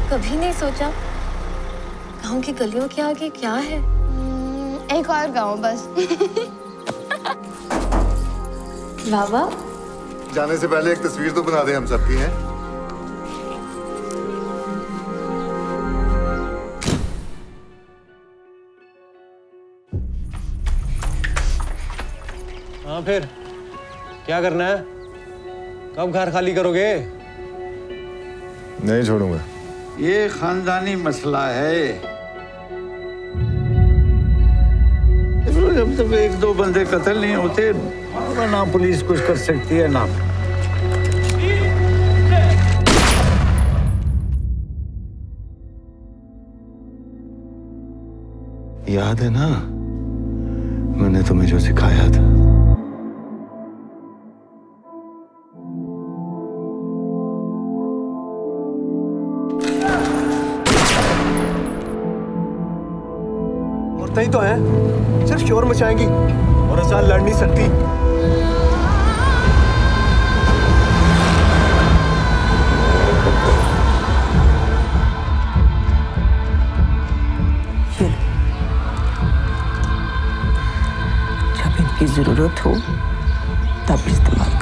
कभी नहीं सोचा? गाँव की गलियों के आगे क्या है? हम्म, एक और गाँव बस। बाबा? जाने से पहले एक तस्वीर तो बना दे हम सबकी है? हाँ फिर। क्या करना है? कब घर खाली करोगे? नहीं छोड़ूँगा। ये खानदानी मसला है। जब तक एक दो बंदे कत्ल नहीं होते। ना पुलिस कुछ कर सकती है, ना। याद है ना? मैंने तुम्हें जो सिखाया था। औरतें ही तो हैं। सिर्फ़ शोर मचाएँगी और आसान लड़ नहीं सकती। जब इनकी ज़रूरत हो, तब इस्तेमाल